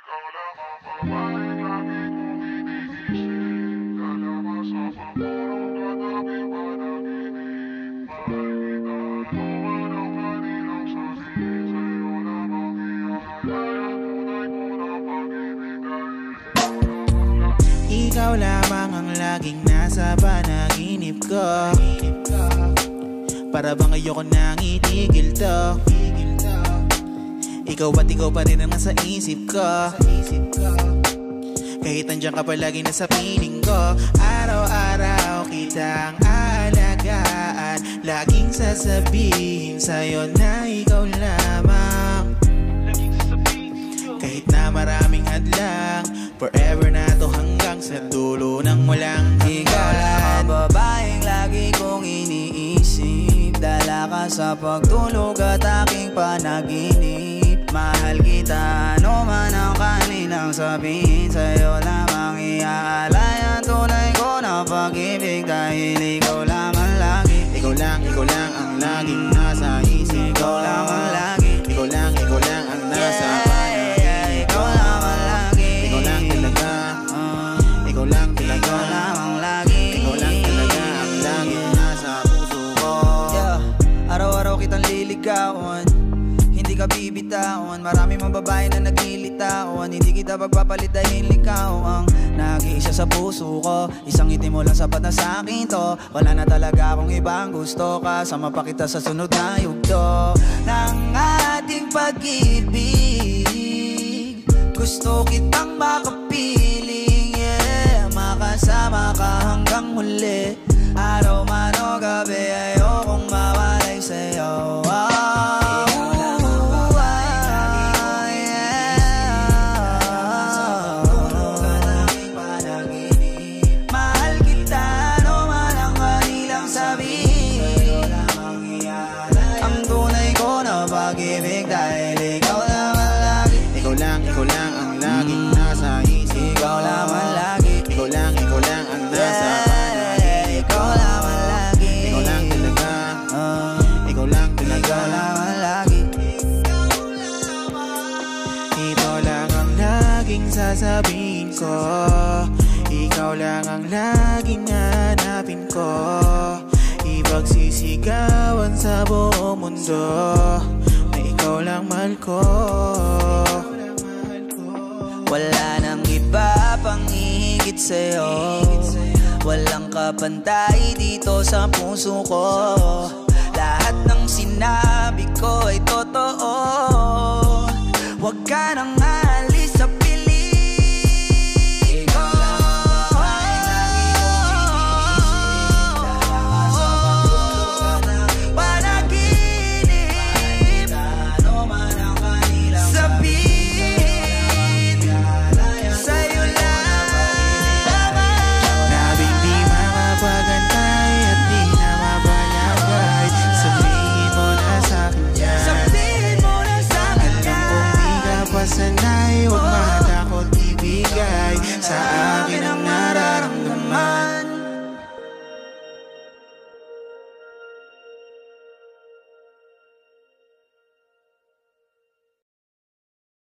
Ikaw lamang ang laging nasa panaginip ko. Para bang ayoko nang itigil to Ikaw at ikaw pa rin ang nasa isip ko. Kahit nandiyan ka palagi nasa piling ko. Araw-araw kitang alagaan Laging sasabihin sa'yo na ikaw lamang. Kahit na maraming hadlang Forever na to hanggang sa dulo ng walang Ikaw lang babaeng lagi kong iniisip. Dala ka sa pagtulog at aking panaginip kita, ano man ang kanilang sabihin Sa'yo lamang. Iaalay ang tunay ko na pag-ibig Dahil ikaw lamang lagi. Ikaw lang, ikaw lang ang laging nasa isip Ikaw lang ang lagi. Ikaw lang, ikaw lang ang nasa Yeah, panaginip yeah, ikaw lagi. Ikaw lang talaga. Ikaw lang talaga. Ikaw lagi. Ikaw lang talaga ang laging nasa puso ko. Yeah, araw-araw kitang liligawan ka bibitawan. Marami mga babae na naglilitawan Hindi kita pagpapalit dahil ikaw ang Nag-iisa sa puso ko. Isang ngiti mo lang sapat na sa akin to. Wala na talaga akong ibang gusto. Kasama pa kita sa sunod na yugto. Ng ating pag-ibig Gusto kitang makapiling Yeah, makasama ka hanggang muli. Araw sasabihin ko? Ikaw lang ang laging hanapin ko. Ipagsisigawan sa buong mundo Na ikaw lang mahal ko. Wala nang iba pang higit sa'yo. Walang kapantay dito sa puso ko. Lahat ng sinabi ko ay totoo. Huwag ka nang